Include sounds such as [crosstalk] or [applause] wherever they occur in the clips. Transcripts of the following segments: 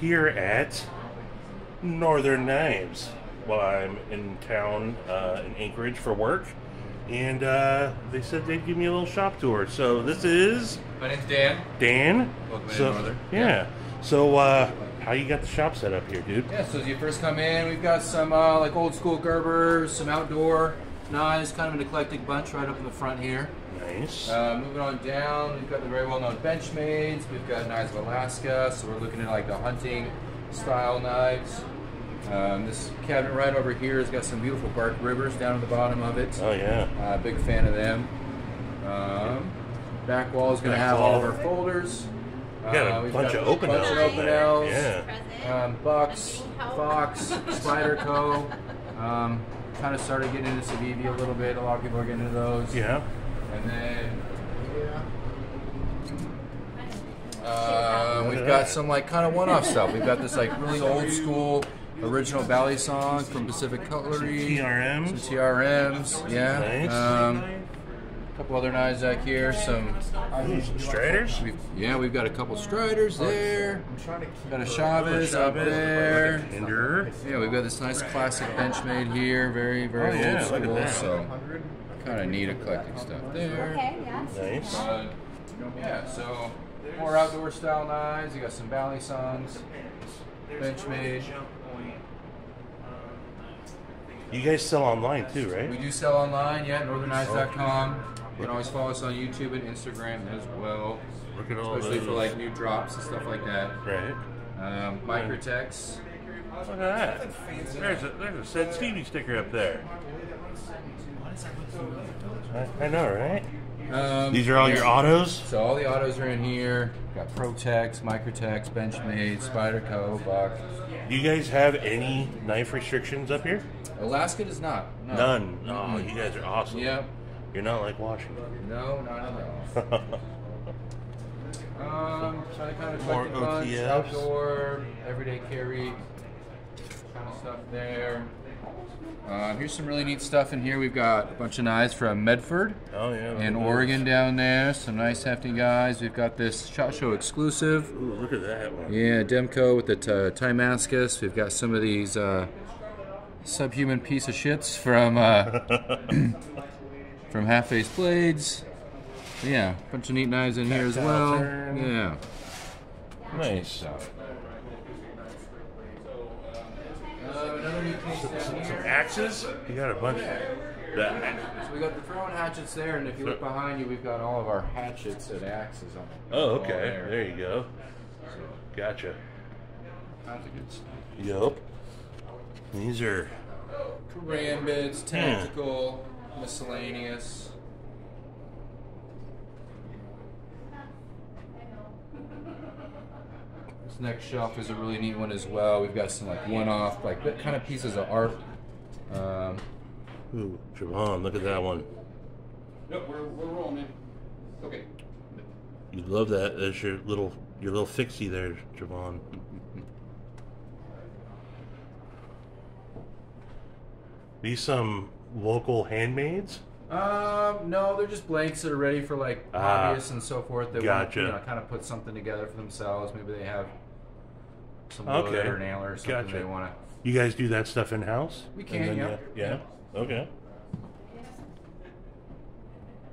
here at Northern Knives. While I'm in town uh, in Anchorage for work, and uh, they said they'd give me a little shop tour. So this is My name's Dan. Dan. Welcome in, Northern. Yeah. So uh, how you got the shop set up here, dude? Yeah, so as you first come in, we've got some uh, like old school Gerbers, some outdoor knives, kind of an eclectic bunch right up in the front here. Nice. Uh, moving on down, we've got the very well-known Benchmades. We've got knives of Alaska, so we're looking at like the hunting style knives. Um, this cabinet right over here has got some beautiful bark rivers down at the bottom of it. oh yeah. Uh, big fan of them. Um, back wall is going to Back have all of our folders. got a Uh, we've bunch got of open bunch Ls of in open there. Ls. Yeah. Um, Bucks, Fox, Spyderco. [laughs] Um, kind of started getting into Civivi a little bit. A lot of people are getting into those. Yeah. And then, uh, we've got some like kind of one-off stuff. We've got this like really old school original Balisong from Pacific Cutlery. TRMs. Some TRMs, yeah. Nice. Um, a couple other knives back here. Some, Striders. we've, yeah, we've got a couple Striders there. Got a Chaves up there. Hinder. Yeah, we've got this nice classic Benchmade here. Very, very Oh, yeah, old school. that. So, kind of neat eclectic stuff there. Okay, yes. Nice. Uh, yeah, so more outdoor style knives. You got some Balisongs, Benchmade. You guys sell online too, right? We do sell online, yeah, northernknives.com. You can always follow us on YouTube and Instagram as well, Look at all especially those. for like new drops and stuff like that. Right. Um, Microtechs. Look at that. There's a there's a Said Stevie sticker up there. I, I know, right? Um, These are all your autos. So all the autos are in here. Got Pro-Techs, Microtechs, Benchmade, Spyderco, Buck. Do you guys have any knife restrictions up here? Alaska does not. No. None. Oh, Mm-mm. you guys are awesome. Yep. You're not like Washington. No, not at all. [laughs] Um, so I kind of More eclectic bunch, OTFs. outdoor, everyday carry, kind of stuff there. Um, here's some really neat stuff in here. We've got a bunch of knives from Medford oh yeah. look in at Oregon down there. Some nice hefty guys. We've got this Shot Show exclusive. Ooh, look at that one. Yeah, Demko with the t- Timascus. We've got some of these uh, subhuman piece of shits from uh, [laughs] [clears throat] from Half Face Blades. Yeah, a bunch of neat knives in here as well. turn. Yeah. Nice. Uh, another neat piece down Some axes. You got a bunch. That. So we got the throwing hatchets there, and if you look behind you, we've got all of our hatchets and axes on. Oh, okay. there. There you go. So, Gotcha. Tons of good stuff. Yup. These are. Karambits, tactical, miscellaneous. This next shelf is a really neat one as well. We've got some like one-off, like that kind of pieces of art. Um, Ooh, Javon, look at that one. Nope, we're, we're rolling, man. Okay. You love that. That's your little your little fixie there, Javon. These some local handmaids. um, no, they're just blanks that are ready for like Ah, hobbyists and so forth. They gotcha. want to you know, kind of put something together for themselves. Maybe they have some wood Okay, or nailer or something gotcha. they want to. You guys do that stuff in house? We can, yeah. Yeah. Okay.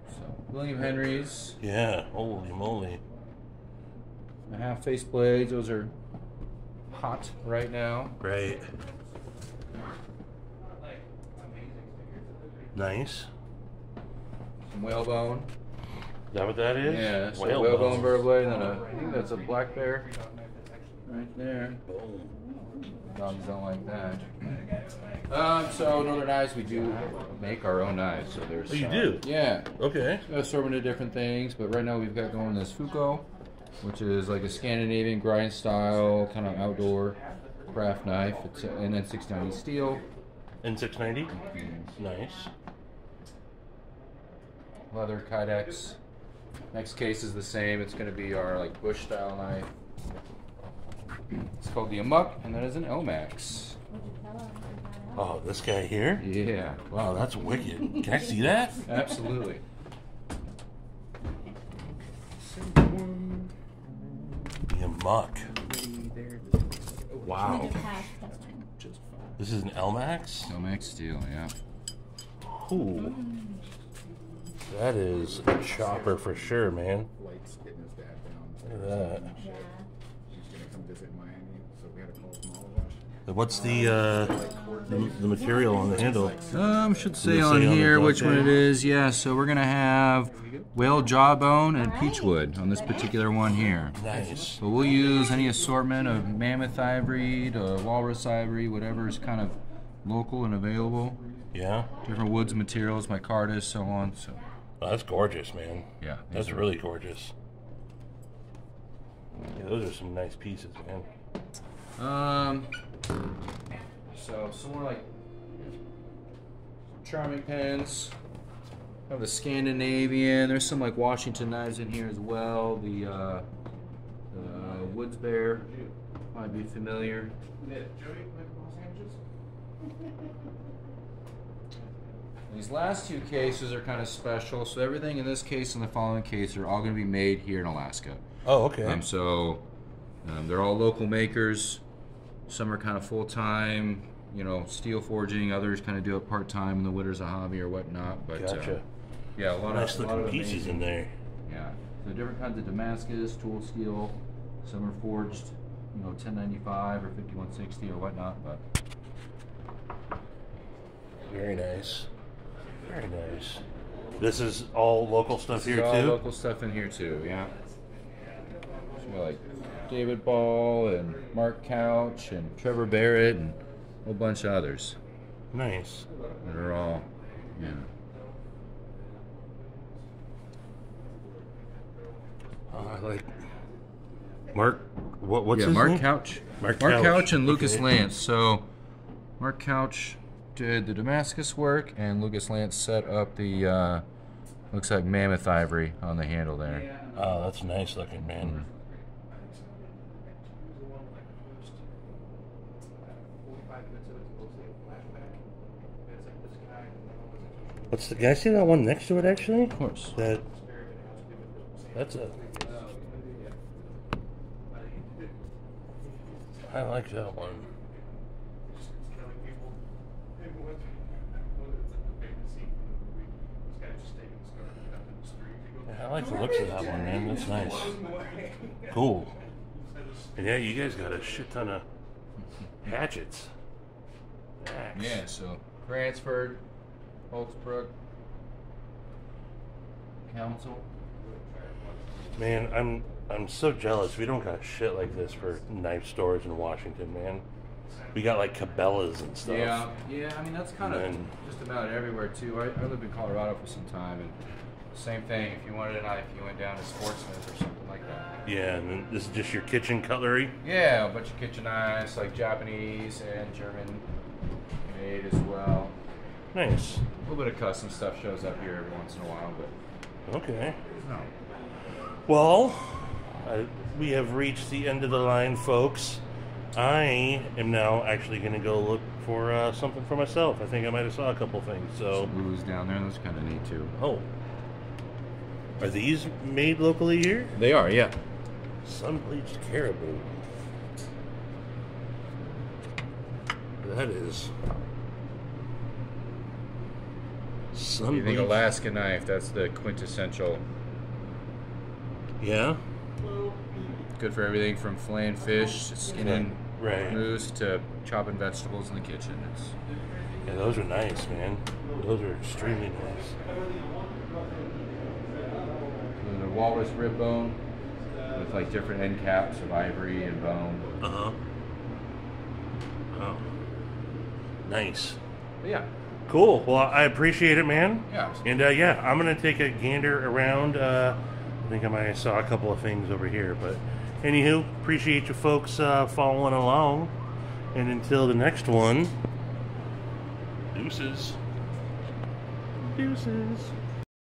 So, William Henry's. Yeah. Holy moly. The half face blades, those are hot right now. Right. Nice. Some whalebone. Is that what that is? Yeah, so Whale whalebone bone. bird blade, and then a, I think that's a black bear right there. Boom. Dogs don't like that. Um, so Northern Knives, we do make our own knives. So there's Oh, you uh, do? Yeah, Okay. got assortment of different things, but right now we've got going this Fuko, which is like a Scandinavian grind style kind of outdoor craft knife. It's an N690 steel. N690. Nice. Leather kydex. Next case is the same. It's going to be our like bush style knife. It's called the Amok, and that is an Elmax. Oh, this guy here? Yeah, Wow, that's wicked. Can I see that? absolutely. The muck. Wow. Just pass, that's fine. This is an Elmax? Nomex steel, yeah. Ooh. That is a chopper for sure, man. Lights getting his dad down. Look at that. Yeah. He's gonna come visit Miami, so we had to call from all. What's the uh, the, the material on the handle? Um, should say Does it on say on the here which one it is. Yeah, so we're gonna have whale jawbone and peachwood on this particular one here. Nice. But we'll use any assortment of mammoth ivory to walrus ivory, whatever is kind of local and available. Yeah. Different woods materials, micartas, so on. So That's gorgeous, man. yeah, That's are- really gorgeous. Yeah, those are some nice pieces, man. Um, so some more like charming pens. Have the Scandinavian. There's some like Washington knives in here as well. The uh, the Woods Bear might be familiar. [laughs] These last two cases are kind of special. So everything in this case and the following case are all going to be made here in Alaska. Oh, okay. Um, so um, they're all local makers. Some are kind of full time, you know, steel forging. Others kind of do it part time in the winter's a hobby or whatnot. But uh, gotcha. yeah, a lot nice of a lot looking of pieces amazing- in there. Yeah, so different kinds of Damascus, tool steel. Some are forged, you know, 1095 or 5160 or whatnot. But Very nice. Very nice. This is all local stuff This here all too. local stuff in here too. Yeah. So like David Ball and Mark Couch and Trevor Barrett and a whole bunch of others. Nice. that are all, yeah. Oh, I like Mark. What? What's yeah, his Mark name? Couch. Mark Couch. Mark Couch, Couch and Lucas okay. Lance. So, Mark Couch did the Damascus work, and Lucas Lance set up the uh, looks like mammoth ivory on the handle there. Oh, that's nice looking, man. What's the? guy see that one next to it? Actually, Of course. that. That's a. I like that one. Yeah, I like the looks of that one, man. That's nice. Cool. And yeah, you guys got a shit ton of hatchets. Axe. Yeah. So Gränsfors, Holtzbrook, Council. Man, I'm I'm so jealous. We don't got shit like this for knife stores in Washington, man. We got like Cabela's and stuff. Yeah, yeah. I mean that's kind of And- just about everywhere too. I, I lived in Colorado for some time, and same thing. If you wanted a knife, you went down to Sportsman's or something like that. Yeah, and then this is just your kitchen cutlery. Yeah, a bunch of kitchen knives, like Japanese and German made as well. Nice. A little bit of custom stuff shows up here every once in a while, but Okay. no. Well, uh, we have reached the end of the line, folks. I am now actually going to go look for uh, something for myself. I think I might have saw a couple things. So, Ulus down there, That's kind of neat too. oh, are these made locally here? They are, yeah. Sun bleached caribou. That is sun You think. Alaska knife? That's the quintessential. Yeah. Good for everything from filleting fish, to skinning Right. moose, to chopping vegetables in the kitchen. It's Yeah, those are nice, man. Those are extremely nice. There's a walrus rib bone with like different end caps of ivory and bone. Uh huh. Oh. Nice. But yeah, Cool. Well, I appreciate it, man. Yeah. And uh, yeah, I'm gonna take a gander around. Uh, I think I might saw a couple of things over here, but anywho, appreciate you folks uh, following along. And until the next one, deuces. Deuces.